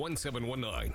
1719.